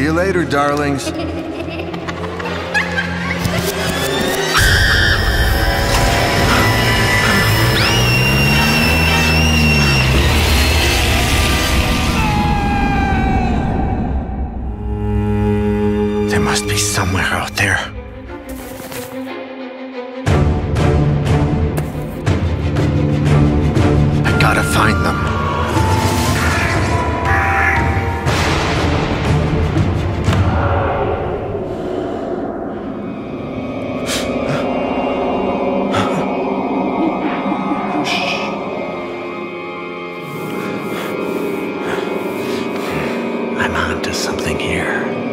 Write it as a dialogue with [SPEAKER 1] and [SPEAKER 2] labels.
[SPEAKER 1] later, darlings.
[SPEAKER 2] There must be somewhere out there. I gotta find them. I'm on to something here.